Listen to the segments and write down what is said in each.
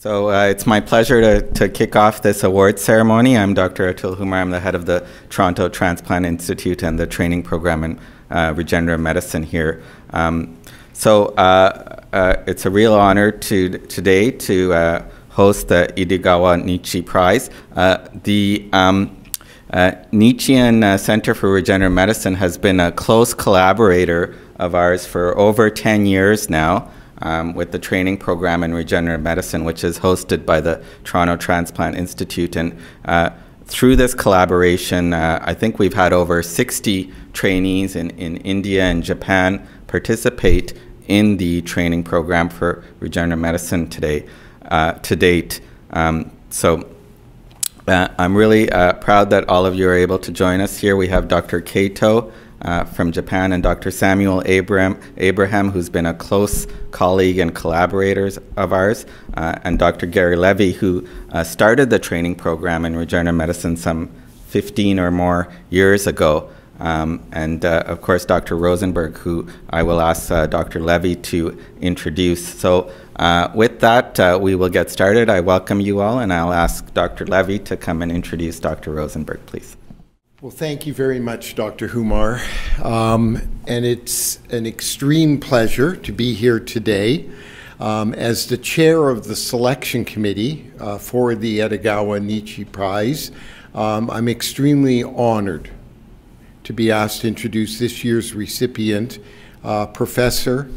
So uh, it's my pleasure to, to kick off this award ceremony. I'm Dr. Atul Humar. I'm the head of the Toronto Transplant Institute and the training program in uh, regenerative medicine here. Um, so uh, uh it's a real honor to today to uh, host the Edogawa NICHE Prize. Uh, the um, Nichi-In Center for Regenerative Medicine has been a close collaborator of ours for over 10 years now um, with the training program in regenerative medicine, which is hosted by the Toronto Transplant Institute. And uh, through this collaboration, uh, I think we've had over 60 trainees in, in India and Japan participate in the training program for regenerative medicine today, uh, to date. Um, so uh, I'm really uh, proud that all of you are able to join us here. We have Dr. Kato, uh, from Japan, and Dr. Samuel Abraham, Abraham, who's been a close colleague and collaborator of ours, uh, and Dr. Gary Levy, who uh, started the training program in regenerative medicine some 15 or more years ago. Um, and uh, of course, Dr. Rosenberg, who I will ask uh, Dr. Levy to introduce. So, with that, we will get started. I welcome you all, and I'll ask Dr. Levy to come and introduce Dr. Rosenberg, please. Well, thank you very much, Dr. Humar. Um, and it's an extreme pleasure to be here today. Um, as the chair of the selection committee uh, for the Edogawa NICHE Prize, um, I'm extremely honored to be asked to introduce this year's recipient, uh, Professor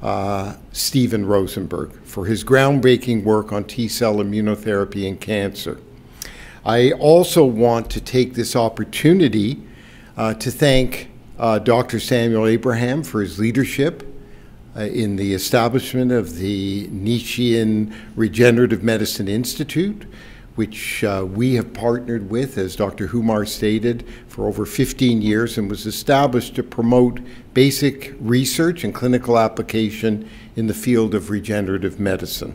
uh, Steven Rosenberg, for his groundbreaking work on T cell immunotherapy and cancer. I also want to take this opportunity uh, to thank uh, Dr. Samuel Abraham for his leadership uh, in the establishment of the Nichi-In Regenerative Medicine Institute, which uh, we have partnered with, as Dr. Humar stated, for over 15 years and was established to promote basic research and clinical application in the field of regenerative medicine.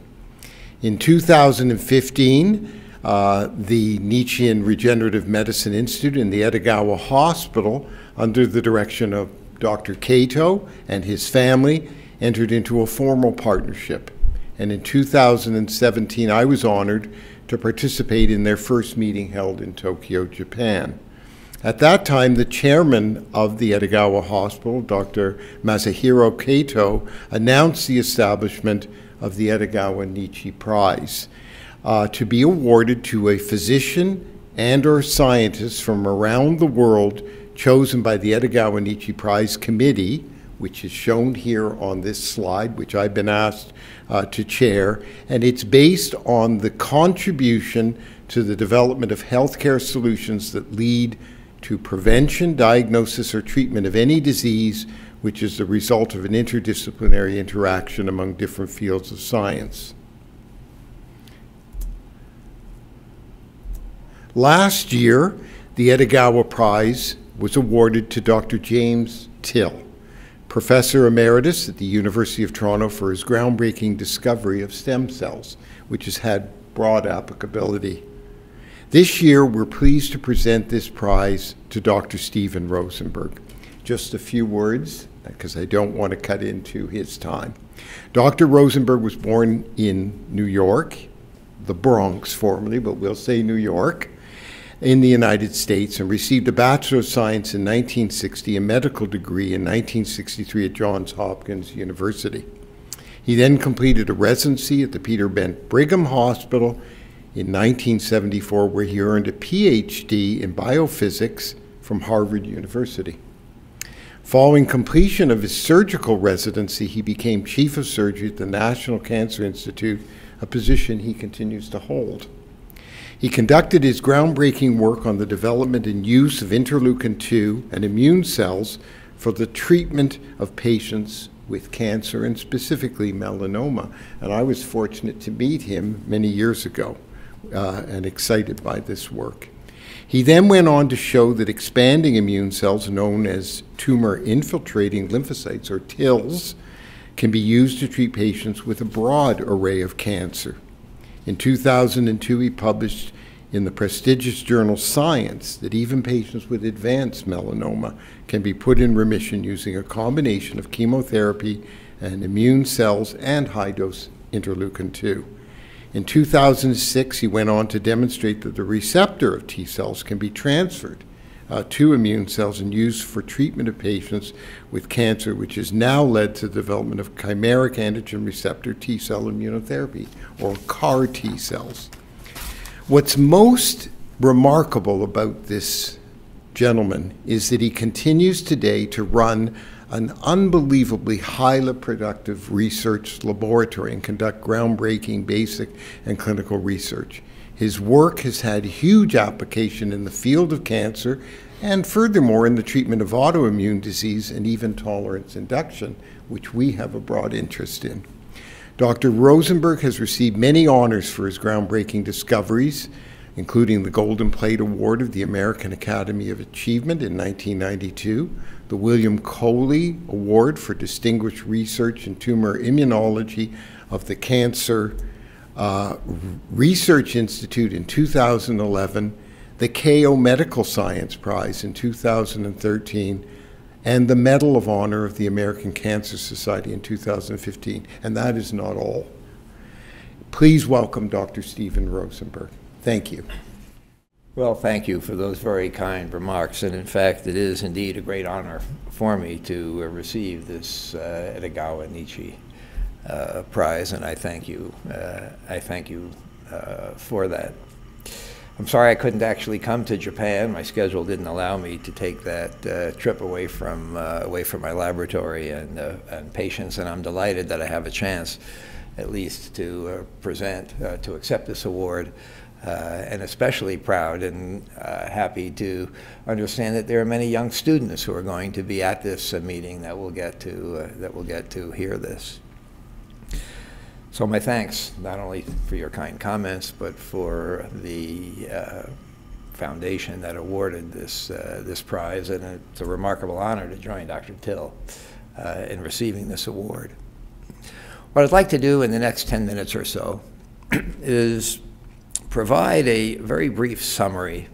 In 2015, uh, the Nichi-In Regenerative Medicine Institute in the Edogawa Hospital, under the direction of Dr. Kato and his family, entered into a formal partnership. And in 2017, I was honored to participate in their first meeting held in Tokyo, Japan. At that time, the chairman of the Edogawa Hospital, Dr. Masahiro Kato, announced the establishment of the Edogawa NICHE Prize uh, to be awarded to a physician and or scientist from around the world chosen by the Edogawa NICHE Prize Committee, which is shown here on this slide, which I've been asked uh, to chair, and it's based on the contribution to the development of healthcare solutions that lead to prevention, diagnosis, or treatment of any disease which is the result of an interdisciplinary interaction among different fields of science. Last year, the Edogawa Prize was awarded to Dr. James Till, Professor Emeritus at the University of Toronto for his groundbreaking discovery of stem cells, which has had broad applicability. This year, we're pleased to present this prize to Dr. Steven Rosenberg. Just a few words, because I don't want to cut into his time. Dr. Rosenberg was born in New York, the Bronx formerly, but we'll say New York in the United States and received a Bachelor of Science in 1960, a medical degree in 1963 at Johns Hopkins University. He then completed a residency at the Peter Bent Brigham Hospital in 1974, where he earned a PhD in biophysics from Harvard University. Following completion of his surgical residency, he became chief of surgery at the National Cancer Institute, a position he continues to hold. He conducted his groundbreaking work on the development and use of interleukin 2 and immune cells for the treatment of patients with cancer and specifically melanoma. And I was fortunate to meet him many years ago uh, and excited by this work. He then went on to show that expanding immune cells, known as tumor infiltrating lymphocytes or TILs, can be used to treat patients with a broad array of cancer. In 2002, he published in the prestigious journal Science that even patients with advanced melanoma can be put in remission using a combination of chemotherapy and immune cells and high dose interleukin 2. In 2006, he went on to demonstrate that the receptor of T cells can be transferred uh, to immune cells and used for treatment of patients with cancer, which has now led to the development of chimeric antigen receptor T cell immunotherapy, or CAR T cells. What's most remarkable about this gentleman is that he continues today to run an unbelievably highly productive research laboratory and conduct groundbreaking basic and clinical research. His work has had huge application in the field of cancer and furthermore in the treatment of autoimmune disease and even tolerance induction, which we have a broad interest in. Dr. Rosenberg has received many honors for his groundbreaking discoveries, including the Golden Plate Award of the American Academy of Achievement in 1992, the William Coley Award for Distinguished Research in Tumor Immunology of the Cancer uh, Research Institute in 2011, the Keio Medical Science Prize in 2013, and the Medal of Honor of the American Cancer Society in 2015. And that is not all. Please welcome Dr. Steven Rosenberg. Thank you. Well, thank you for those very kind remarks. And in fact, it is indeed a great honor for me to uh, receive this uh, Edogawa NICHE uh, prize, and I thank you. Uh, I thank you uh, for that. I'm sorry I couldn't actually come to Japan. My schedule didn't allow me to take that uh, trip away from uh, away from my laboratory and, uh, and patients, and I'm delighted that I have a chance, at least, to uh, present, uh, to accept this award, uh, and especially proud and happy to understand that there are many young students who are going to be at this meeting that will get to that will get to hear this. So my thanks, not only for your kind comments, but for the uh, foundation that awarded this, uh, this prize. And it's a remarkable honor to join Dr. Till uh, in receiving this award. What I'd like to do in the next 10 minutes or so is provide a very brief summary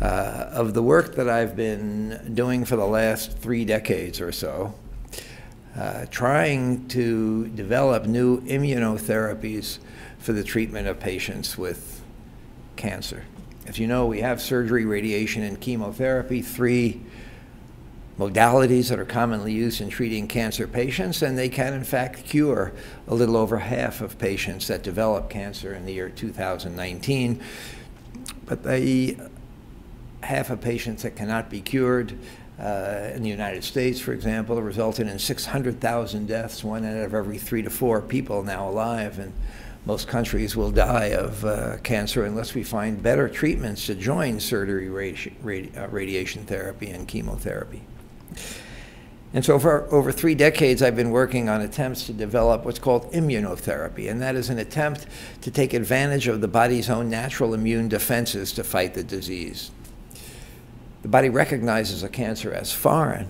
uh, of the work that I've been doing for the last three decades or so uh, trying to develop new immunotherapies for the treatment of patients with cancer. As you know, we have surgery, radiation, and chemotherapy, three modalities that are commonly used in treating cancer patients, and they can, in fact, cure a little over half of patients that develop cancer in the year 2019. But the half of patients that cannot be cured uh, in the United States, for example, resulted in 600,000 deaths, one out of every three to four people now alive. And most countries will die of uh, cancer unless we find better treatments to join surgery, radi radi uh, radiation therapy, and chemotherapy. And so for over three decades, I've been working on attempts to develop what's called immunotherapy, and that is an attempt to take advantage of the body's own natural immune defenses to fight the disease the body recognizes a cancer as foreign,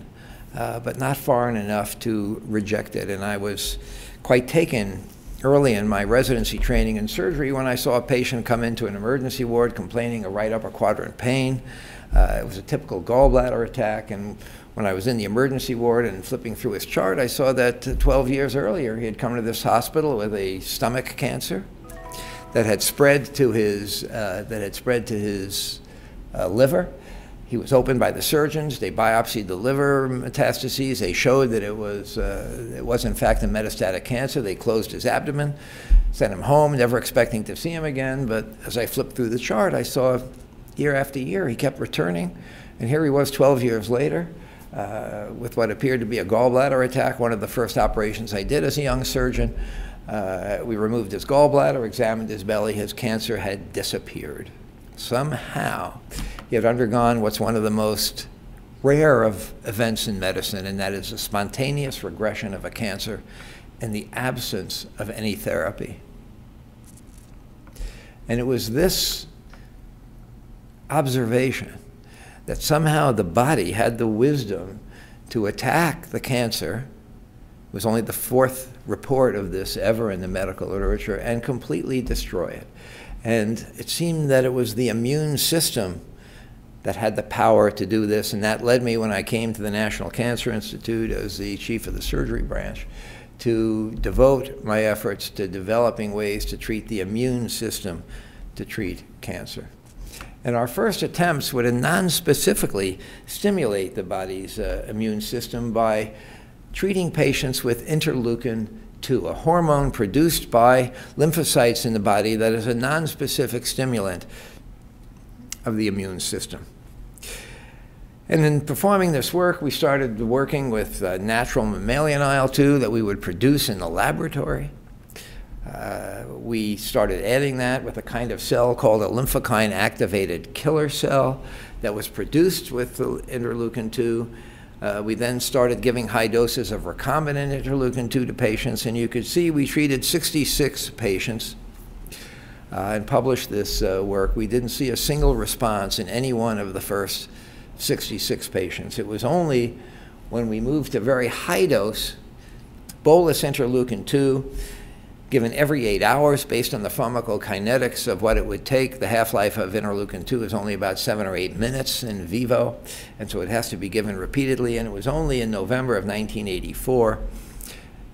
uh, but not foreign enough to reject it. And I was quite taken early in my residency training in surgery when I saw a patient come into an emergency ward complaining of right upper quadrant pain. Uh, it was a typical gallbladder attack, and when I was in the emergency ward and flipping through his chart, I saw that uh, 12 years earlier he had come to this hospital with a stomach cancer that had spread to his uh, that had spread to his uh, liver he was opened by the surgeons. They biopsied the liver metastases. They showed that it was, uh, it was in fact a metastatic cancer. They closed his abdomen, sent him home, never expecting to see him again. But as I flipped through the chart, I saw year after year he kept returning. And here he was 12 years later uh, with what appeared to be a gallbladder attack, one of the first operations I did as a young surgeon. Uh, we removed his gallbladder, examined his belly. His cancer had disappeared. Somehow, he had undergone what's one of the most rare of events in medicine, and that is a spontaneous regression of a cancer in the absence of any therapy. And it was this observation that somehow the body had the wisdom to attack the cancer. It was only the fourth report of this ever in the medical literature and completely destroy it. And it seemed that it was the immune system that had the power to do this. And that led me, when I came to the National Cancer Institute as the chief of the surgery branch, to devote my efforts to developing ways to treat the immune system to treat cancer. And our first attempts were to non-specifically stimulate the body's uh, immune system by treating patients with interleukin 2, a hormone produced by lymphocytes in the body that is a non-specific stimulant of the immune system. And in performing this work, we started working with uh, natural mammalian IL-2 that we would produce in the laboratory. Uh, we started adding that with a kind of cell called a lymphokine activated killer cell that was produced with the interleukin 2. Uh, we then started giving high doses of recombinant interleukin 2 to patients, and you could see we treated 66 patients uh, and published this uh, work. We didn't see a single response in any one of the first 66 patients. It was only when we moved to very high dose bolus interleukin 2 given every eight hours based on the pharmacokinetics of what it would take. The half-life of interleukin 2 is only about seven or eight minutes in vivo, and so it has to be given repeatedly. And it was only in November of 1984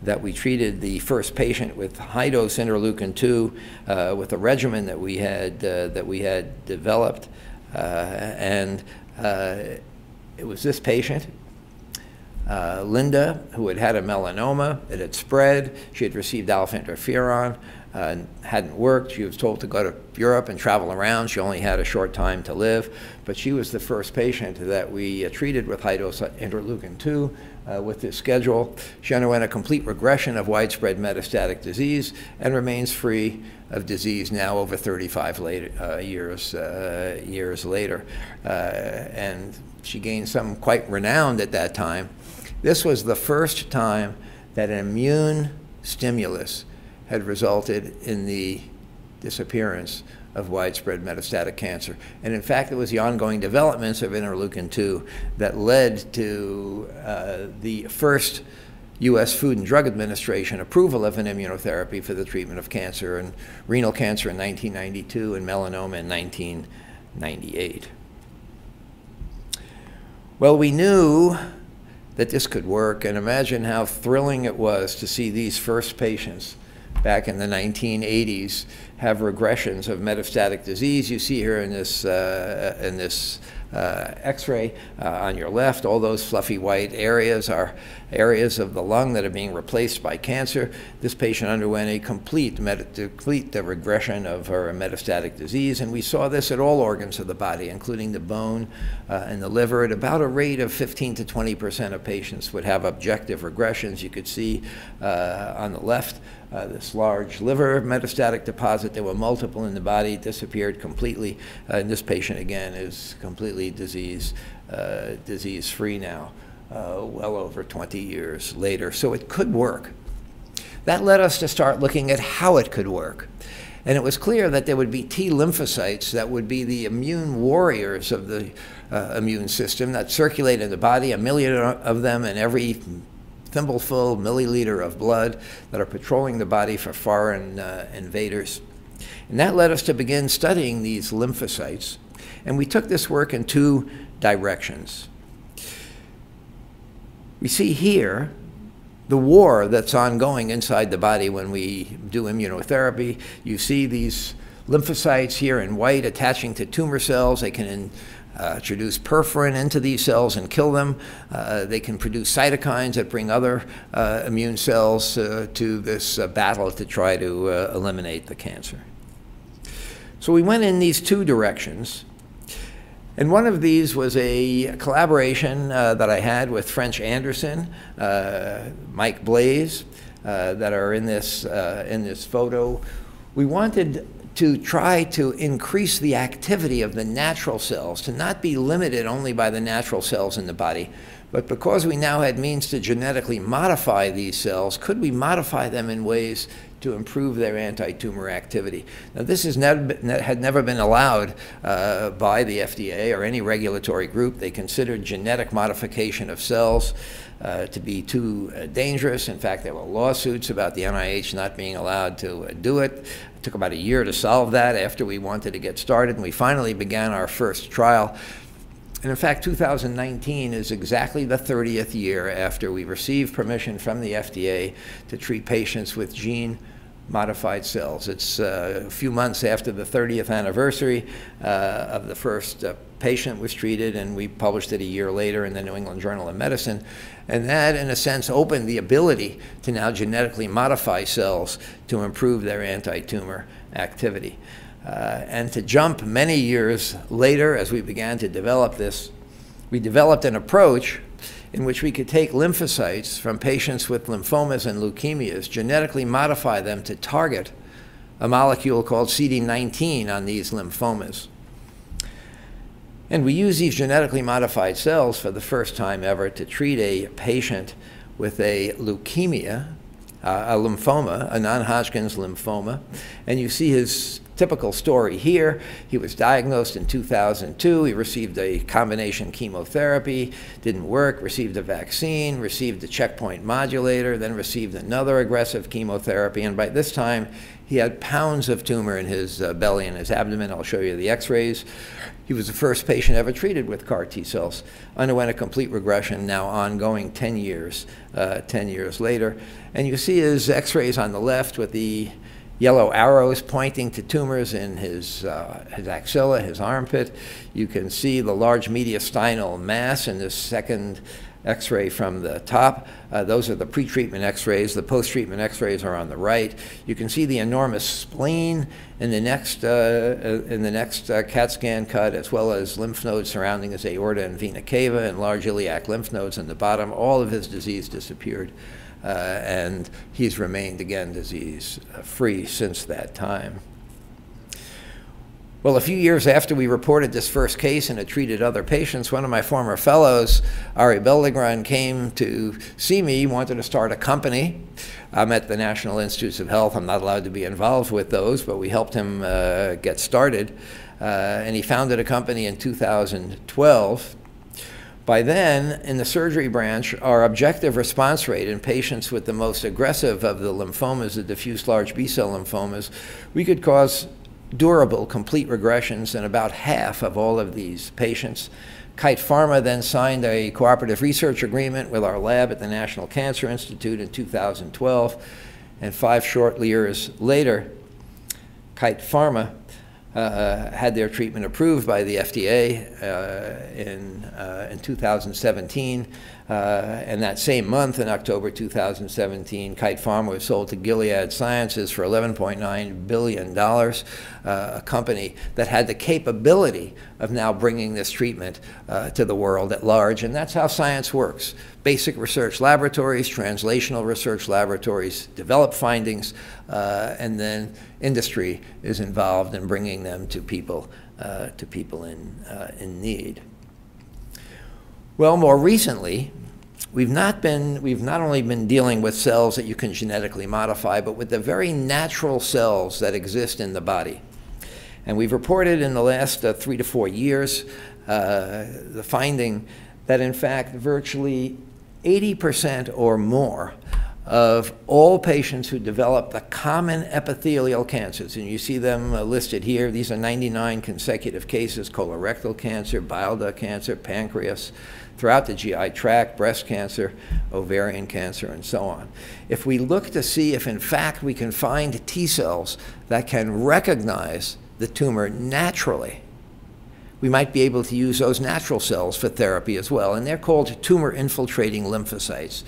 that we treated the first patient with high-dose interleukin 2 uh, with a regimen that we had, uh, that we had developed. Uh, and it was this patient, uh, Linda, who had had a melanoma. It had spread. She had received alpha interferon. Uh, hadn't worked. She was told to go to Europe and travel around. She only had a short time to live. But she was the first patient that we uh, treated with high dose interleukin 2 uh, with this schedule. She underwent a complete regression of widespread metastatic disease and remains free of disease now over 35 later, uh, years, uh, years later. Uh, and she gained some quite renowned at that time. This was the first time that an immune stimulus had resulted in the disappearance of widespread metastatic cancer. And in fact, it was the ongoing developments of interleukin 2 that led to uh, the first U.S. Food and Drug Administration approval of an immunotherapy for the treatment of cancer and renal cancer in 1992 and melanoma in 1998. Well, we knew that this could work, and imagine how thrilling it was to see these first patients back in the 1980s have regressions of metastatic disease. You see here in this, uh, in this x-ray uh, on your left. All those fluffy white areas are areas of the lung that are being replaced by cancer. This patient underwent a complete, complete the regression of her metastatic disease, and we saw this at all organs of the body, including the bone uh, and the liver. At about a rate of 15 to 20 percent of patients would have objective regressions. You could see uh, on the left uh, this large liver metastatic deposit. There were multiple in the body, disappeared completely. Uh, and this patient, again, is completely disease, uh, disease free now, uh, well over 20 years later. So it could work. That led us to start looking at how it could work. And it was clear that there would be T lymphocytes that would be the immune warriors of the uh, immune system that circulate in the body, a million of them in every thimbleful, milliliter of blood that are patrolling the body for foreign uh, invaders. And that led us to begin studying these lymphocytes. And we took this work in two directions. We see here the war that's ongoing inside the body when we do immunotherapy. You see these lymphocytes here in white attaching to tumor cells. They can uh, introduce perforin into these cells and kill them. Uh, they can produce cytokines that bring other uh, immune cells uh, to this uh, battle to try to uh, eliminate the cancer. So we went in these two directions. And one of these was a collaboration uh, that I had with French Anderson, uh, Mike Blaese, uh, that are in this, in this photo. We wanted to try to increase the activity of the natural cells, to not be limited only by the natural cells in the body, but because we now had means to genetically modify these cells, could we modify them in ways to improve their anti-tumor activity? Now, this has never, had never been allowed uh, by the FDA or any regulatory group. They considered genetic modification of cells uh, to be too uh, dangerous. In fact, there were lawsuits about the NIH not being allowed to uh, do it. It took about a year to solve that after we wanted to get started, and we finally began our first trial And in fact, 2019 is exactly the 30th year after we received permission from the FDA to treat patients with gene modified cells. It's uh, a few months after the 30th anniversary uh, of the first uh, patient was treated, and we published it a year later in the New England Journal of Medicine. And that, in a sense, opened the ability to now genetically modify cells to improve their anti-tumor activity. Uh, and to jump many years later, as we began to develop this, we developed an approach in which we could take lymphocytes from patients with lymphomas and leukemias, genetically modify them to target a molecule called CD19 on these lymphomas. And we use these genetically modified cells for the first time ever to treat a patient with a leukemia, uh, a lymphoma, a non Hodgkin's lymphoma. And you see his typical story here. He was diagnosed in 2002. He received a combination chemotherapy, didn't work, received a vaccine, received a checkpoint modulator, then received another aggressive chemotherapy. And by this time, he had pounds of tumor in his uh, belly and his abdomen. I'll show you the x rays. He was the first patient ever treated with CAR T cells. Underwent a complete regression, now ongoing 10 years, uh, 10 years later. And you see his x-rays on the left with the yellow arrows pointing to tumors in his, uh, his axilla, his armpit. You can see the large mediastinal mass in this second X-ray from the top. Uh, those are the pre-treatment X-rays. The post-treatment X-rays are on the right. You can see the enormous spleen in the next uh, uh in the next uh, CAT scan cut, as well as lymph nodes surrounding his aorta and vena cava and large iliac lymph nodes in the bottom. All of his disease disappeared, uh, and he's remained again disease-free since that time. Well, a few years after we reported this first case and had treated other patients, one of my former fellows, Arie Belldegrun, came to see me, wanted to start a company. I'm at the National Institutes of Health. I'm not allowed to be involved with those, but we helped him uh, get started. Uh, and he founded a company in 2012. By then, in the surgery branch, our objective response rate in patients with the most aggressive of the lymphomas, the diffuse large B cell lymphomas, we could cause durable complete regressions in about half of all of these patients. Kite Pharma then signed a cooperative research agreement with our lab at the National Cancer Institute in 2012, and five short years later, Kite Pharma uh, had their treatment approved by the FDA uh, in, uh, in 2017. Uh, and that same month, in October 2017, Kite Pharma was sold to Gilead Sciences for $11.9 billion, uh, a company that had the capability of now bringing this treatment uh, to the world at large. And that's how science works. Basic research laboratories, translational research laboratories develop findings, uh, and then industry is involved in bringing them to people, uh, to people in, uh, in need. Well, more recently, we've not been we've not only been dealing with cells that you can genetically modify, but with the very natural cells that exist in the body. And we've reported in the last uh, three to four years uh, the finding that in fact virtually 80% or more of all patients who develop the common epithelial cancers, and you see them uh, listed here. These are 99 consecutive cases, colorectal cancer, bile duct cancer, pancreas, throughout the GI tract, breast cancer, ovarian cancer, and so on. If we look to see if in fact we can find T cells that can recognize the tumor naturally, we might be able to use those natural cells for therapy as well, and they're called tumor infiltrating lymphocytes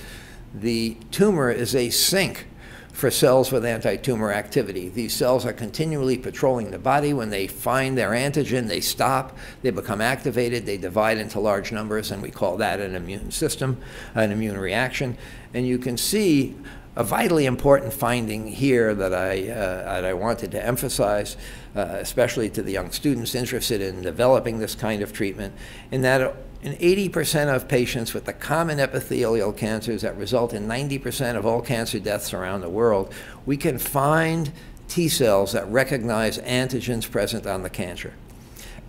the tumor is a sink for cells with anti-tumor activity. These cells are continually patrolling the body. When they find their antigen, they stop, they become activated, they divide into large numbers, and we call that an immune system, an immune reaction. And you can see a vitally important finding here that I, uh, that I wanted to emphasize, uh, especially to the young students interested in developing this kind of treatment, in that in 80% of patients with the common epithelial cancers that result in 90% of all cancer deaths around the world, we can find T cells that recognize antigens present on the cancer.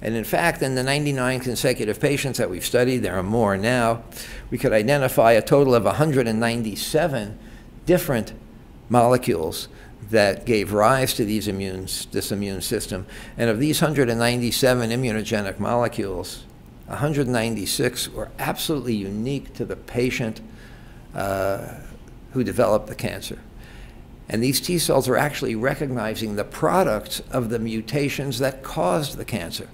And in fact, in the 99 consecutive patients that we've studied, there are more now, we could identify a total of 197 different molecules that gave rise to these immune, this immune system. And of these 197 immunogenic molecules, 196 were absolutely unique to the patient uh, who developed the cancer. And these T cells are actually recognizing the products of the mutations that caused the cancer.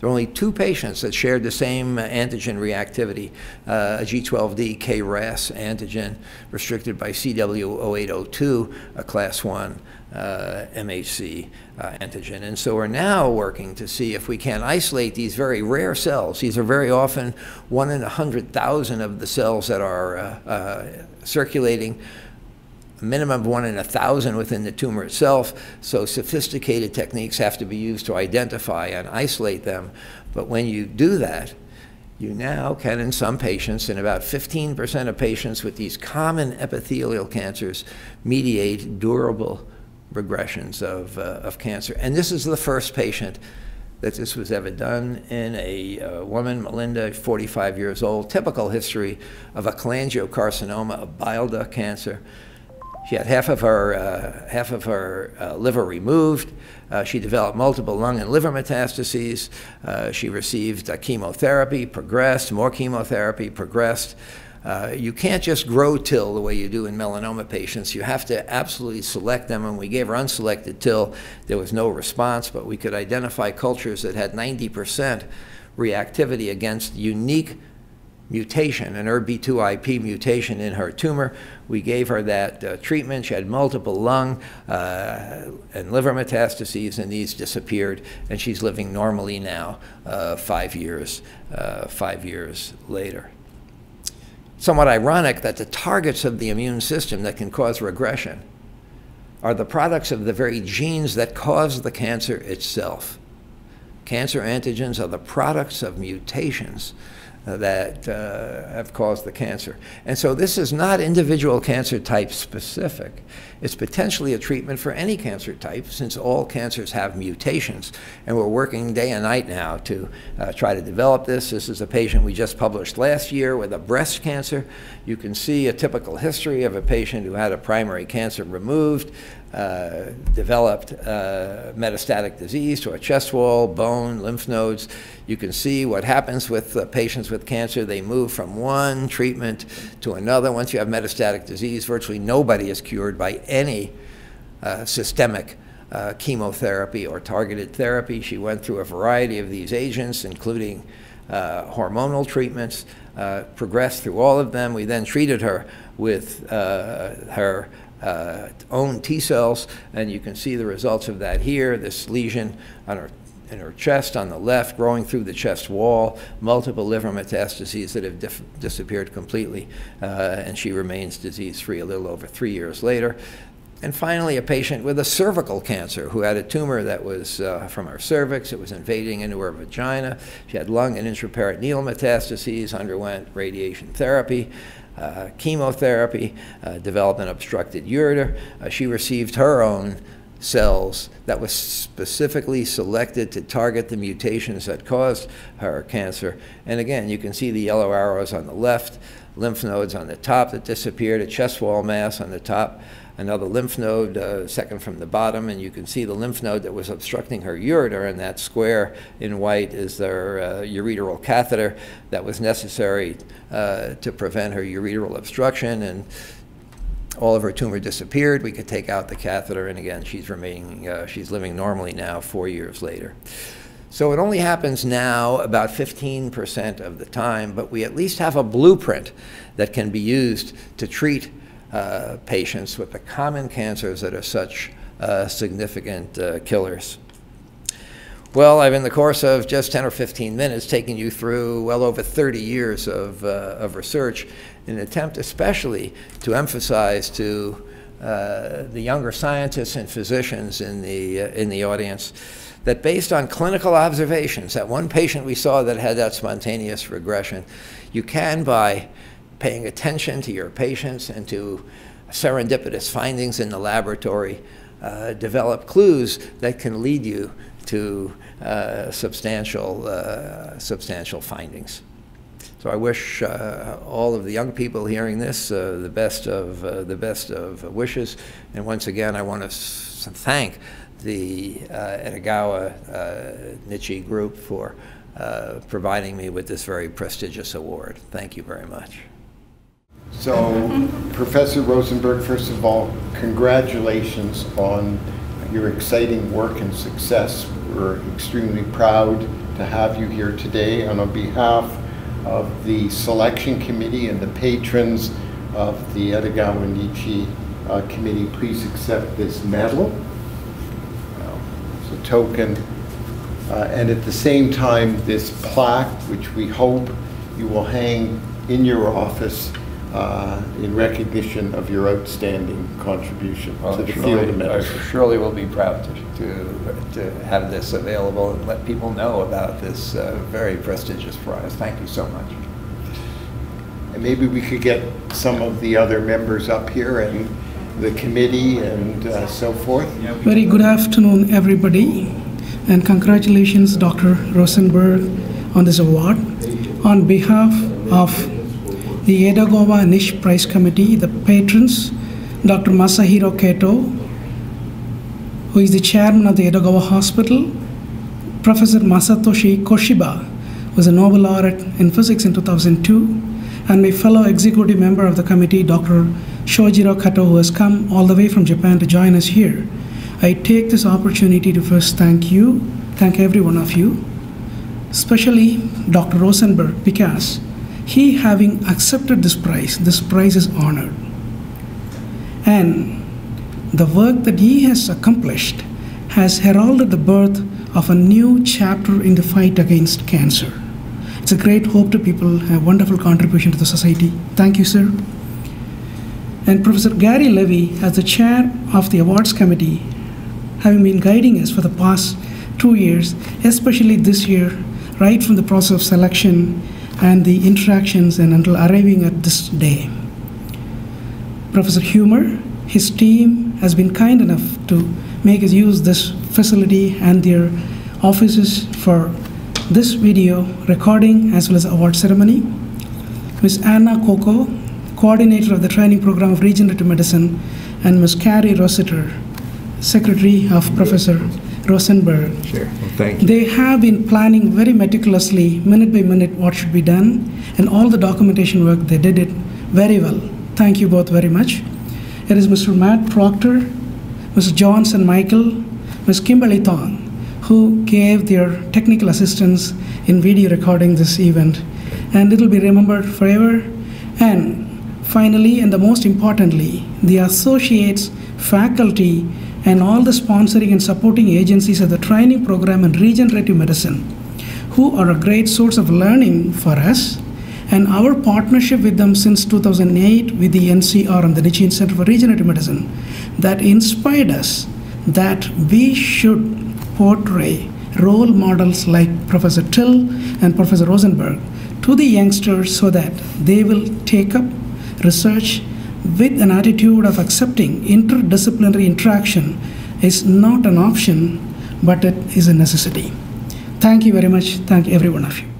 There were only two patients that shared the same antigen reactivity, uh, a G12D KRAS antigen restricted by CW0802, a class 1 uh, MHC uh, antigen. And so we're now working to see if we can isolate these very rare cells. These are very often one in a 100,000 of the cells that are uh, uh, circulating a minimum of one in a thousand within the tumor itself. So sophisticated techniques have to be used to identify and isolate them. But when you do that, you now can, in some patients, in about 15% of patients with these common epithelial cancers, mediate durable regressions of, uh, of cancer. And this is the first patient that this was ever done in a uh, woman, Melinda, 45 years old, typical history of a cholangiocarcinoma, a bile duct cancer. She had half of her, uh, half of her uh, liver removed. Uh, she developed multiple lung and liver metastases. Uh, she received uh, chemotherapy, progressed, more chemotherapy, progressed. Uh, you can't just grow TIL the way you do in melanoma patients. You have to absolutely select them. And we gave her unselected TIL, There was no response, but we could identify cultures that had 90% reactivity against unique mutation, an ERBB2IP mutation in her tumor. We gave her that uh, treatment. She had multiple lung uh, and liver metastases, and these disappeared, and she's living normally now, uh, five years, uh, five years later. Somewhat ironic that the targets of the immune system that can cause regression are the products of the very genes that cause the cancer itself. Cancer antigens are the products of mutations that uh, have caused the cancer. And so this is not individual cancer type specific. It's potentially a treatment for any cancer type since all cancers have mutations. And we're working day and night now to uh, try to develop this. This is a patient we just published last year with a breast cancer. You can see a typical history of a patient who had a primary cancer removed, uh, developed uh, metastatic disease to a chest wall, bone, lymph nodes. You can see what happens with uh, patients with cancer. They move from one treatment to another. Once you have metastatic disease, virtually nobody is cured by any uh, systemic uh, chemotherapy or targeted therapy. She went through a variety of these agents, including hormonal treatments, progressed through all of them. We then treated her with her uh, own T cells, and you can see the results of that here. This lesion on her in her chest on the left, growing through the chest wall, multiple liver metastases that have disappeared completely, uh, and she remains disease-free a little over three years later. And finally, a patient with a cervical cancer who had a tumor that was uh, from her cervix. It was invading into her vagina. She had lung and intraperitoneal metastases, underwent radiation therapy uh, chemotherapy, uh, developed an obstructed ureter. Uh, she received her own cells that was specifically selected to target the mutations that caused her cancer. And again, you can see the yellow arrows on the left, lymph nodes on the top that disappeared, a chest wall mass on the top another lymph node, uh, second from the bottom, and you can see the lymph node that was obstructing her ureter, and that square in white is their uh, ureteral catheter that was necessary uh, to prevent her ureteral obstruction, and all of her tumor disappeared. We could take out the catheter, and again, she's remaining, uh, she's living normally now four years later. So it only happens now about 15% of the time, but we at least have a blueprint that can be used to treat uh, patients with the common cancers that are such uh, significant uh, killers. Well, I've, in the course of just 10 or 15 minutes, taken you through well over 30 years of, uh, of research an attempt especially to emphasize to uh, the younger scientists and physicians in the, uh, in the audience that based on clinical observations, that one patient we saw that had that spontaneous regression, you can, by paying attention to your patients and to serendipitous findings in the laboratory, uh, develop clues that can lead you to uh, substantial, uh, substantial findings. So I wish uh, all of the young people hearing this uh, the best of uh, the best of wishes. And once again, I want to thank the Edogawa NICHE group for uh, providing me with this very prestigious award. Thank you very much. So, Professor Rosenberg, first of all, congratulations on your exciting work and success. We're extremely proud to have you here today. And on behalf of the selection committee and the patrons of the Edogawa NICHE uh, committee, please accept this medal. It's a token. Uh, and at the same time, this plaque, which we hope you will hang in your office uh, in recognition of your outstanding contribution Well, to the surely- field of medicine. I surely will be proud to, to, to have this available and let people know about this uh, very prestigious prize. Thank you so much. And maybe we could get some of the other members up here and the committee and uh, so forth. Very good afternoon, everybody, and congratulations, Dr. Rosenberg, on this award. On behalf of the Edogawa NICHE Prize Committee, the patrons, Dr. Masahiro Kato, who is the chairman of the Edogawa Hospital, Professor Masatoshi Koshiba, who was a Nobel laureate in physics in 2002, and my fellow executive member of the committee, Dr. Shojiro Kato, who has come all the way from Japan to join us here. I take this opportunity to first thank you, thank every one of you, especially Dr. Rosenberg, because he having accepted this prize, this prize is honored. And the work that he has accomplished has heralded the birth of a new chapter in the fight against cancer. It's a great hope to people, a wonderful contribution to the society. Thank you, sir. And Professor Gary Levy, as the chair of the awards committee, having been guiding us for the past two years, especially this year, right from the process of selection and the interactions and until arriving at this day. Professor Humar, his team has been kind enough to make us use this facility and their offices for this video recording as well as award ceremony. Ms. Anna Coco, coordinator of the training program of regenerative medicine, and Ms. Carrie Rossiter, secretary of Professor Rosenberg. Sure. Well, thank you. They have been planning very meticulously, minute by minute, what should be done, and all the documentation work, they did it very well. Thank you both very much. Here is Mr. Matt Proctor, Mr. Johnson Michael, Ms. Kimberly Thong, who gave their technical assistance in video recording this event. And it will be remembered forever. And finally, and the most importantly, the associates, faculty, and all the sponsoring and supporting agencies of the training program in regenerative medicine, who are a great source of learning for us. And our partnership with them since 2008 with the NCR and the Nichi-In Center for Regenerative Medicine that inspired us that we should portray role models like Professor Till and Professor Rosenberg to the youngsters so that they will take up research with an attitude of accepting interdisciplinary interaction is not an option, but it is a necessity. Thank you very much. Thank every one of you.